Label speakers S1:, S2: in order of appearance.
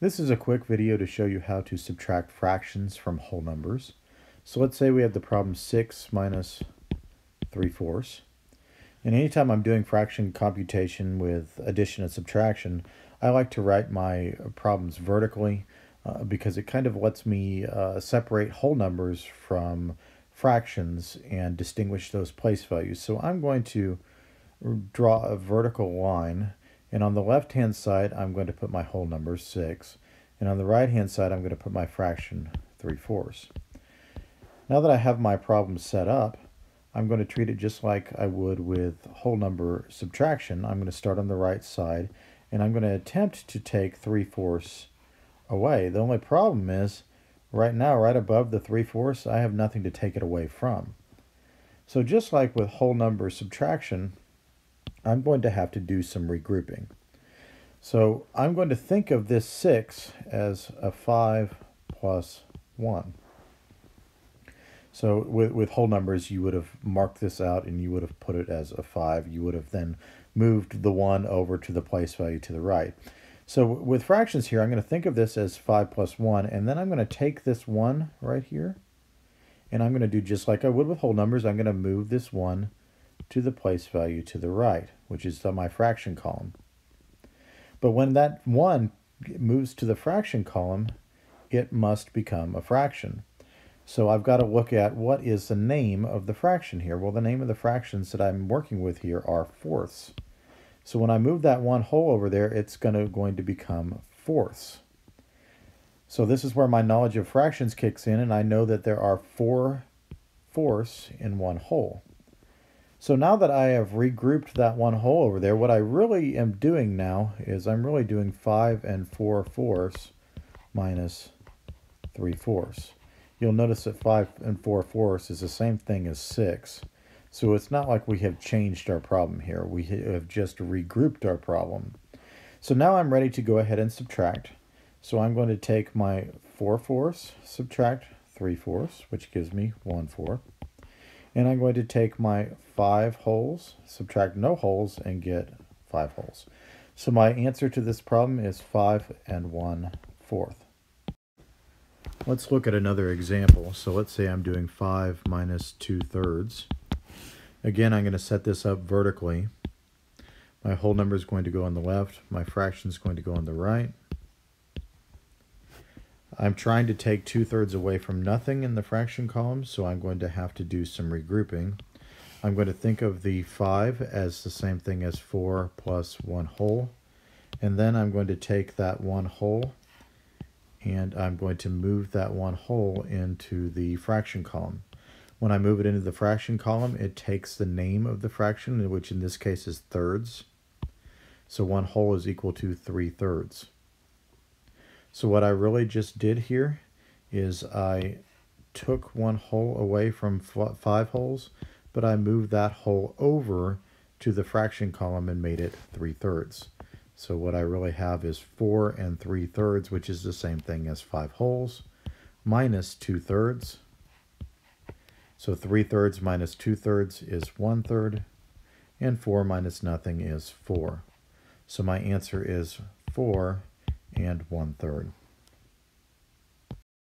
S1: This is a quick video to show you how to subtract fractions from whole numbers. So let's say we have the problem 6 minus 3 fourths. And anytime I'm doing fraction computation with addition and subtraction, I like to write my problems vertically uh, because it kind of lets me uh, separate whole numbers from fractions and distinguish those place values. So I'm going to draw a vertical line and on the left hand side, I'm going to put my whole number, 6. And on the right hand side, I'm going to put my fraction, 3 fourths. Now that I have my problem set up, I'm going to treat it just like I would with whole number subtraction. I'm going to start on the right side, and I'm going to attempt to take 3 fourths away. The only problem is, right now, right above the 3 fourths, I have nothing to take it away from. So just like with whole number subtraction, I'm going to have to do some regrouping. So I'm going to think of this 6 as a 5 plus 1. So with, with whole numbers, you would have marked this out and you would have put it as a 5. You would have then moved the 1 over to the place value to the right. So with fractions here, I'm going to think of this as 5 plus 1, and then I'm going to take this 1 right here, and I'm going to do just like I would with whole numbers. I'm going to move this 1 to the place value to the right, which is my fraction column. But when that 1 moves to the fraction column, it must become a fraction. So I've got to look at what is the name of the fraction here. Well, the name of the fractions that I'm working with here are fourths. So when I move that one whole over there, it's going to, going to become fourths. So this is where my knowledge of fractions kicks in, and I know that there are four fourths in one whole. So now that I have regrouped that one whole over there, what I really am doing now is I'm really doing 5 and 4 fourths minus 3 fourths. You'll notice that 5 and 4 fourths is the same thing as 6. So it's not like we have changed our problem here. We have just regrouped our problem. So now I'm ready to go ahead and subtract. So I'm going to take my 4 fourths, subtract 3 fourths, which gives me 1 fourth. And I'm going to take my 5 wholes, subtract no wholes, and get 5 wholes. So my answer to this problem is 5 and 1 fourth. Let's look at another example. So let's say I'm doing 5 minus 2 thirds. Again, I'm going to set this up vertically. My whole number is going to go on the left. My fraction is going to go on the right. I'm trying to take two-thirds away from nothing in the fraction column, so I'm going to have to do some regrouping. I'm going to think of the 5 as the same thing as 4 plus 1 whole. And then I'm going to take that 1 whole, and I'm going to move that 1 whole into the fraction column. When I move it into the fraction column, it takes the name of the fraction, which in this case is thirds. So 1 whole is equal to 3 thirds. So what I really just did here is I took one whole away from five wholes, but I moved that whole over to the fraction column and made it 3 thirds. So what I really have is 4 and 3 thirds, which is the same thing as 5 wholes, minus 2 thirds. So 3 thirds minus 2 thirds is 1 third, and 4 minus nothing is 4. So my answer is 4 and one third.